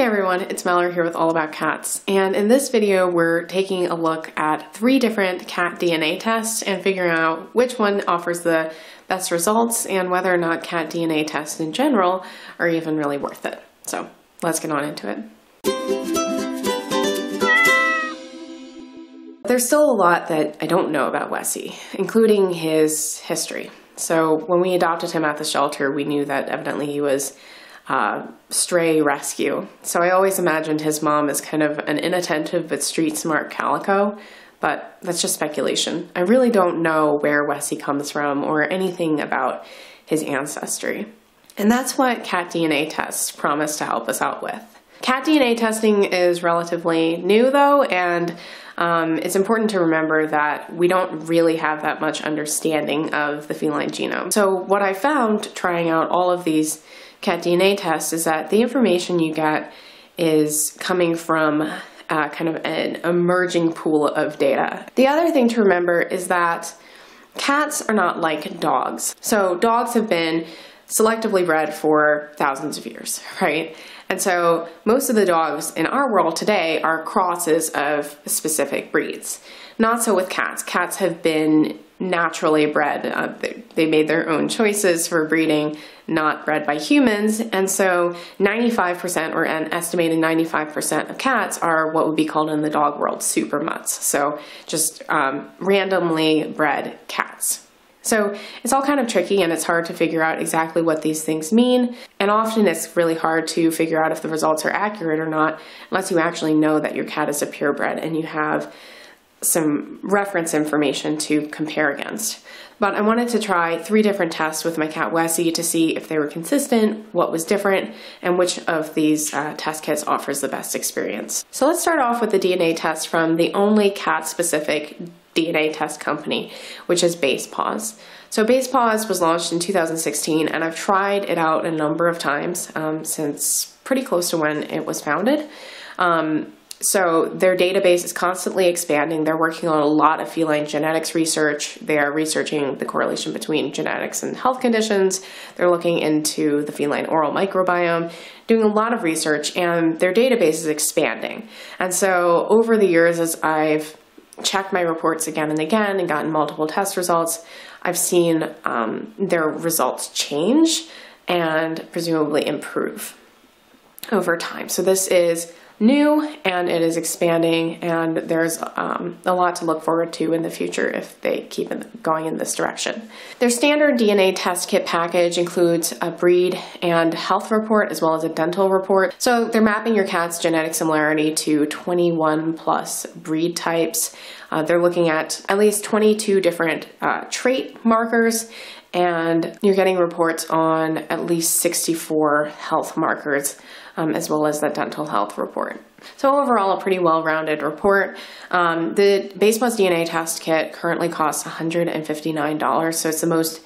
Hey everyone, it's Mallory here with All About Cats, and in this video we're taking a look at three different cat DNA tests and figuring out which one offers the best results and whether or not cat DNA tests in general are even really worth it. So let's get on into it. There's still a lot that I don't know about Wessie, including his history. So when we adopted him at the shelter, we knew that evidently he was uh, stray rescue. So I always imagined his mom as kind of an inattentive but street smart calico, but that's just speculation. I really don't know where Wessie comes from or anything about his ancestry. And that's what cat DNA tests promise to help us out with. Cat DNA testing is relatively new though, and um, it's important to remember that we don't really have that much understanding of the feline genome. So what I found trying out all of these cat DNA tests is that the information you get is coming from uh, kind of an emerging pool of data. The other thing to remember is that cats are not like dogs. So dogs have been selectively bred for thousands of years, right? And so most of the dogs in our world today are crosses of specific breeds. Not so with cats. Cats have been naturally bred. Uh, they, they, made their own choices for breeding, not bred by humans. And so 95% or an estimated 95% of cats are what would be called in the dog world super mutts. So just um, randomly bred cats. So it's all kind of tricky and it's hard to figure out exactly what these things mean. And often it's really hard to figure out if the results are accurate or not unless you actually know that your cat is a purebred and you have some reference information to compare against. But I wanted to try three different tests with my cat Wessie to see if they were consistent, what was different, and which of these uh, test kits offers the best experience. So let's start off with the DNA test from the only cat-specific DNA test company, which is Basepaws. So Basepaws was launched in 2016, and I've tried it out a number of times um, since pretty close to when it was founded. Um, so their database is constantly expanding. They're working on a lot of feline genetics research. They are researching the correlation between genetics and health conditions. They're looking into the feline oral microbiome, doing a lot of research, and their database is expanding. And so over the years, as I've checked my reports again and again and gotten multiple test results, I've seen um, their results change and presumably improve over time. So this is new and it is expanding and there's um, a lot to look forward to in the future if they keep going in this direction. Their standard DNA test kit package includes a breed and health report as well as a dental report. So they're mapping your cat's genetic similarity to 21 plus breed types. Uh, they're looking at at least 22 different uh, trait markers and you're getting reports on at least 64 health markers um, as well as the dental health report. So overall, a pretty well-rounded report. Um, the Basepaws DNA test kit currently costs $159, so it's the most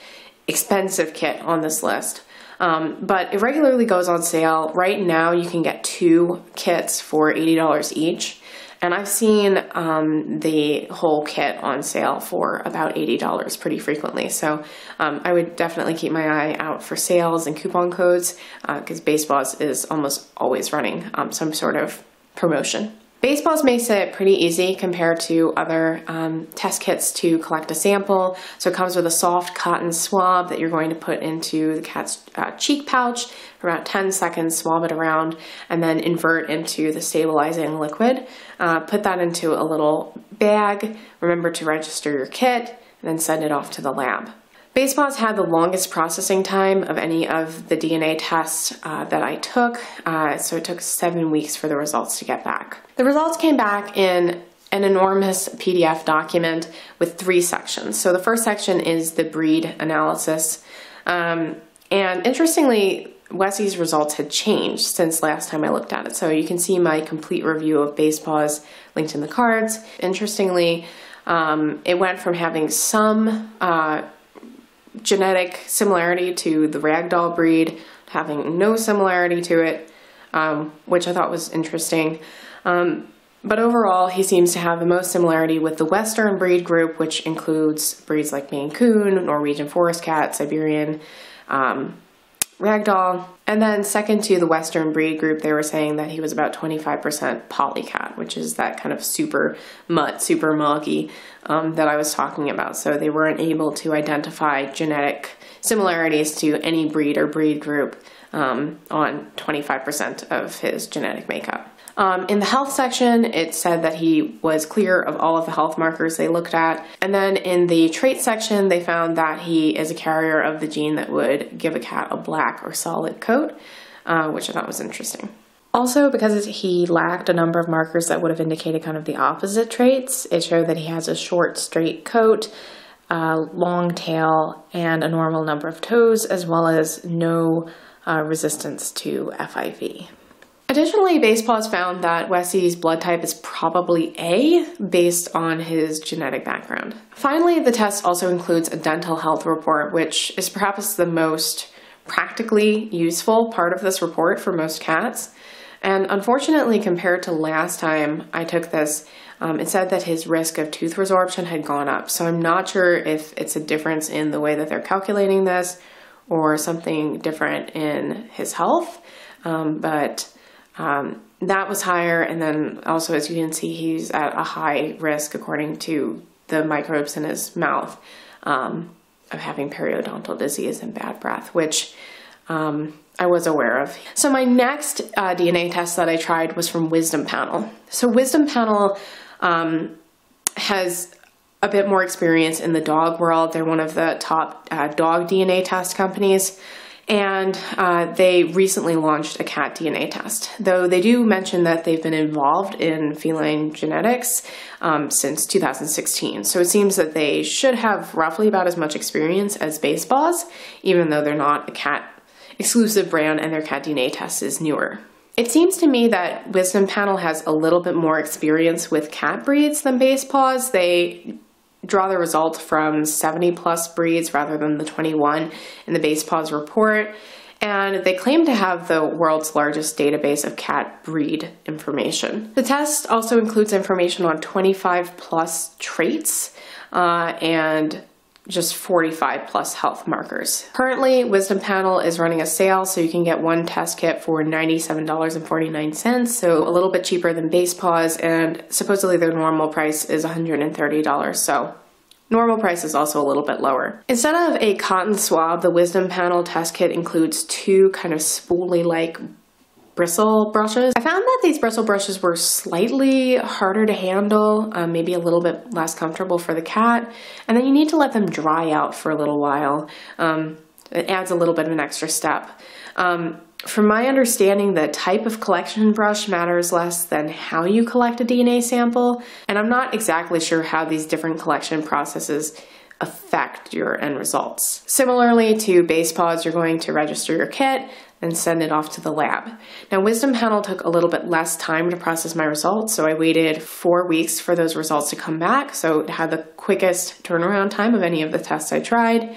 expensive kit on this list. Um, but it regularly goes on sale. Right now, you can get two kits for $80 each. And I've seen um, the whole kit on sale for about $80 pretty frequently. So um, I would definitely keep my eye out for sales and coupon codes because uh, Basepaws is almost always running um, some sort of promotion. Basepaws makes it pretty easy compared to other um, test kits to collect a sample. So it comes with a soft cotton swab that you're going to put into the cat's uh, cheek pouch for about 10 seconds, swab it around, and then invert into the stabilizing liquid. Uh, put that into a little bag. Remember to register your kit, and then send it off to the lab. Basepaws had the longest processing time of any of the DNA tests uh, that I took, uh, so it took seven weeks for the results to get back. The results came back in an enormous PDF document with three sections. So the first section is the breed analysis. Um, and interestingly, Wessie's results had changed since last time I looked at it. So you can see my complete review of Basepaws linked in the cards. Interestingly, um, it went from having some uh, genetic similarity to the ragdoll breed, having no similarity to it, um, which I thought was interesting. Um, but overall, he seems to have the most similarity with the Western breed group, which includes breeds like Maine Coon, Norwegian Forest Cat, Siberian, um, ragdoll. And then second to the Western breed group, they were saying that he was about 25% polycat, which is that kind of super mutt, super moggy um, that I was talking about. So they weren't able to identify genetic similarities to any breed or breed group um, on 25% of his genetic makeup. Um, in the health section, it said that he was clear of all of the health markers they looked at. And then in the trait section, they found that he is a carrier of the gene that would give a cat a black or solid coat, uh, which I thought was interesting. Also, because he lacked a number of markers that would have indicated kind of the opposite traits, it showed that he has a short, straight coat, a long tail, and a normal number of toes, as well as no uh, resistance to FIV. Additionally, Basepaws found that Wessie's blood type is probably A based on his genetic background. Finally, the test also includes a dental health report, which is perhaps the most practically useful part of this report for most cats. And unfortunately, compared to last time I took this, um, it said that his risk of tooth resorption had gone up. So I'm not sure if it's a difference in the way that they're calculating this or something different in his health. Um, but um, that was higher, and then also, as you can see, he's at a high risk, according to the microbes in his mouth, um, of having periodontal disease and bad breath, which um, I was aware of. So my next uh, DNA test that I tried was from Wisdom Panel. So Wisdom Panel um, has a bit more experience in the dog world. They're one of the top uh, dog DNA test companies and uh, they recently launched a cat DNA test. Though they do mention that they've been involved in feline genetics um, since 2016. So it seems that they should have roughly about as much experience as Basepaws, even though they're not a cat exclusive brand and their cat DNA test is newer. It seems to me that Wisdom Panel has a little bit more experience with cat breeds than Basepaws. They draw the results from 70 plus breeds rather than the 21 in the Basepaws report. And they claim to have the world's largest database of cat breed information. The test also includes information on 25 plus traits uh, and just 45 plus health markers. Currently, Wisdom Panel is running a sale, so you can get one test kit for $97.49, so a little bit cheaper than Basepaws, and supposedly their normal price is $130, so Normal price is also a little bit lower. Instead of a cotton swab, the Wisdom Panel test kit includes two kind of spoolie-like bristle brushes. I found that these bristle brushes were slightly harder to handle, um, maybe a little bit less comfortable for the cat, and then you need to let them dry out for a little while. Um, it adds a little bit of an extra step. Um, from my understanding, the type of collection brush matters less than how you collect a DNA sample, and I'm not exactly sure how these different collection processes affect your end results. Similarly to Basepaws, you're going to register your kit, and send it off to the lab. Now, Wisdom Panel took a little bit less time to process my results, so I waited four weeks for those results to come back, so it had the quickest turnaround time of any of the tests I tried.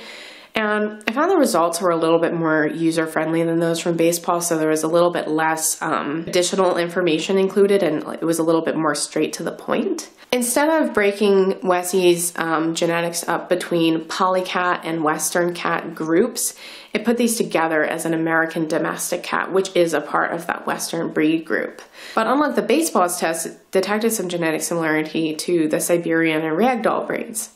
And I found the results were a little bit more user friendly than those from Basepaw, so there was a little bit less um, additional information included and it was a little bit more straight to the point. Instead of breaking Wessie's um, genetics up between polycat and western cat groups, it put these together as an American domestic cat, which is a part of that western breed group. But unlike the Basepaws test, it detected some genetic similarity to the Siberian and Ragdoll breeds,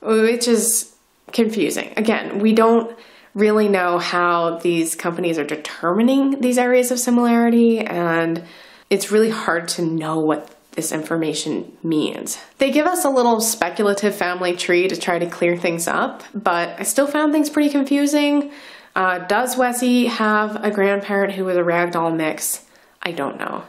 which is confusing. Again, we don't really know how these companies are determining these areas of similarity, and it's really hard to know what this information means. They give us a little speculative family tree to try to clear things up, but I still found things pretty confusing. Uh, does Wessie have a grandparent who was a ragdoll mix? I don't know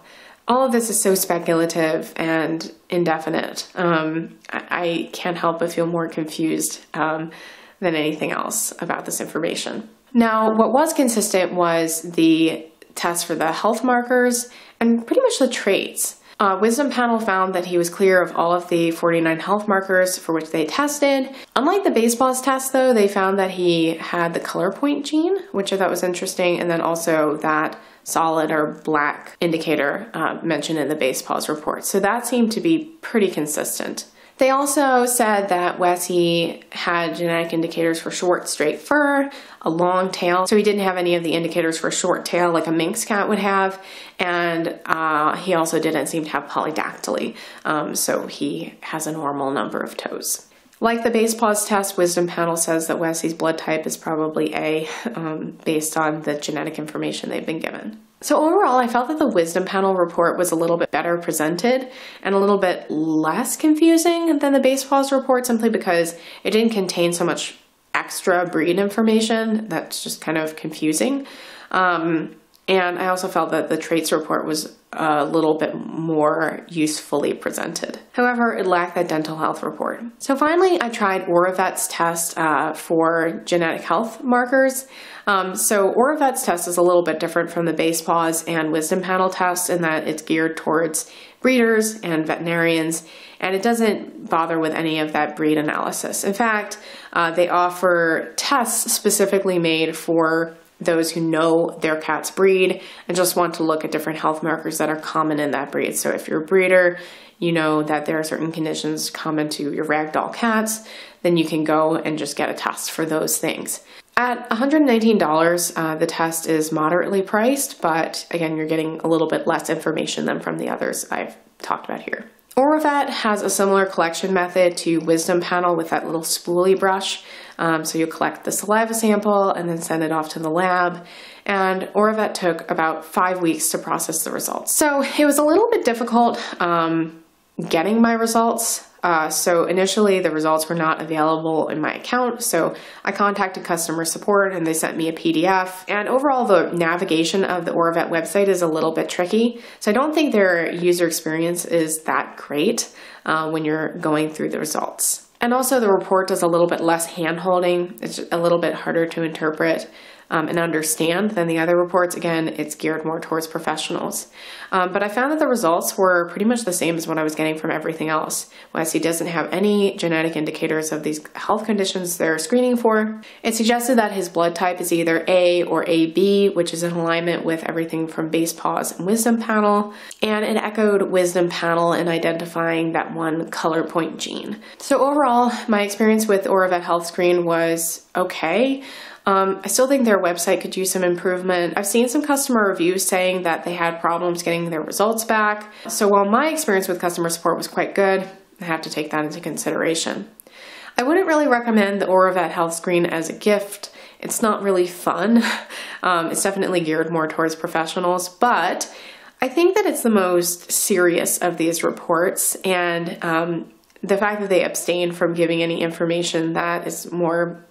all of this is so speculative and indefinite. Um, I, I, can't help but feel more confused um, than anything else about this information. Now, what was consistent was the test for the health markers and pretty much the traits. Uh, Wisdom Panel found that he was clear of all of the 49 health markers for which they tested. Unlike the Basepaws test, though, they found that he had the color point gene, which I thought was interesting, and then also that solid or black indicator uh, mentioned in the Basepaws report. So that seemed to be pretty consistent. They also said that Wessie had genetic indicators for short, straight fur, a long tail. So he didn't have any of the indicators for short tail like a Manx cat would have. And uh, he also didn't seem to have polydactyly. Um, so he has a normal number of toes. Like the Basepaws test, Wisdom Panel says that Wessie's blood type is probably A um, based on the genetic information they've been given. So overall, I felt that the Wisdom Panel report was a little bit better presented and a little bit less confusing than the Basepaws report simply because it didn't contain so much extra breed information that's just kind of confusing. Um, and I also felt that the traits report was a little bit more usefully presented. However, it lacked that dental health report. So finally, I tried Orivet's test uh, for genetic health markers. Um, so Orivet's test is a little bit different from the Basepaws and Wisdom Panel test in that it's geared towards breeders and veterinarians, and it doesn't bother with any of that breed analysis. In fact, uh, they offer tests specifically made for those who know their cat's breed and just want to look at different health markers that are common in that breed. So if you're a breeder, you know that there are certain conditions common to your ragdoll cats, then you can go and just get a test for those things. At $119, uh, the test is moderately priced, but again, you're getting a little bit less information than from the others I've talked about here. Orivet has a similar collection method to Wisdom Panel with that little spoolie brush. Um, so you collect the saliva sample and then send it off to the lab. And Orivet took about five weeks to process the results. So it was a little bit difficult um, getting my results. Uh, so initially the results were not available in my account. So I contacted customer support and they sent me a PDF. And overall the navigation of the Orivet website is a little bit tricky. So I don't think their user experience is that great uh, when you're going through the results. And also the report does a little bit less hand holding. It's a little bit harder to interpret um, and understand than the other reports. Again, it's geared more towards professionals. Um, but I found that the results were pretty much the same as what I was getting from everything else. Wessie doesn't have any genetic indicators of these health conditions they're screening for. It suggested that his blood type is either A or AB, which is in alignment with everything from Basepaws and Wisdom Panel, and it echoed Wisdom Panel in identifying that one color point gene. So overall, my experience with Orivet Health Screen was okay. Um, I still think their website could use some improvement. I've seen some customer reviews saying that they had problems getting their results back. So while my experience with customer support was quite good, I have to take that into consideration. I wouldn't really recommend the Orivet Health Screen as a gift. It's not really fun. Um, it's definitely geared more towards professionals, but I think that it's the most serious of these reports, and um, the fact that they abstain from giving any information that is more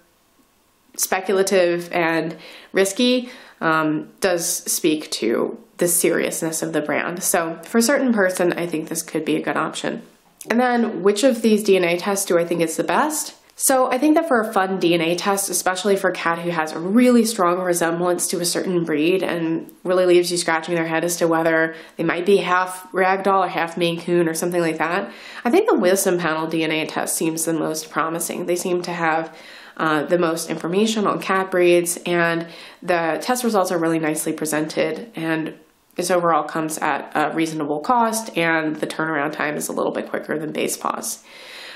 speculative and risky um, does speak to the seriousness of the brand. So for a certain person, I think this could be a good option. And then which of these DNA tests do I think is the best? So I think that for a fun DNA test, especially for a cat who has a really strong resemblance to a certain breed and really leaves you scratching their head as to whether they might be half ragdoll or half Maine Coon or something like that, I think the Wisdom Panel DNA test seems the most promising. They seem to have uh, the most information on cat breeds, and the test results are really nicely presented. And this overall comes at a reasonable cost, and the turnaround time is a little bit quicker than Basepaws.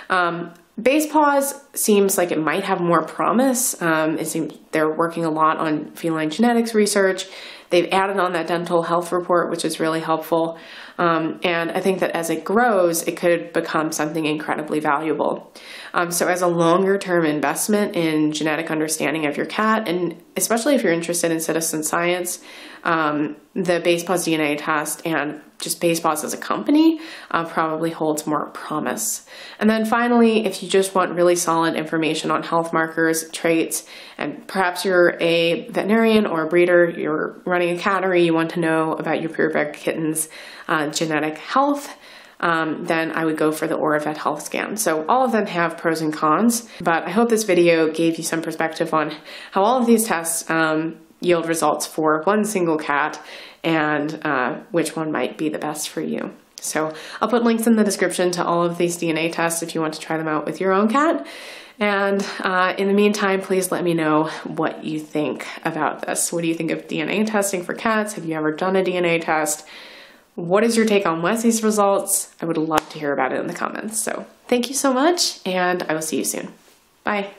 Um, Basepaws seems like it might have more promise. Um, it seems they're working a lot on feline genetics research. They've added on that dental health report, which is really helpful. Um, and I think that as it grows, it could become something incredibly valuable. Um, so, as a longer term investment in genetic understanding of your cat, and especially if you're interested in citizen science, um, the Basepaws DNA test and just Basepaws as a company uh, probably holds more promise. And then finally, if you just want really solid information on health markers, traits, and perhaps you're a veterinarian or a breeder, you're running a cattery, you want to know about your purebred kitten's genetic health, um, then I would go for the Orivet Health Scan. So all of them have pros and cons, but I hope this video gave you some perspective on how all of these tests um, yield results for one single cat and uh, which one might be the best for you. So I'll put links in the description to all of these DNA tests if you want to try them out with your own cat. And uh, in the meantime, please let me know what you think about this. What do you think of DNA testing for cats? Have you ever done a DNA test? What is your take on Wesley's results? I would love to hear about it in the comments. So thank you so much, and I will see you soon. Bye.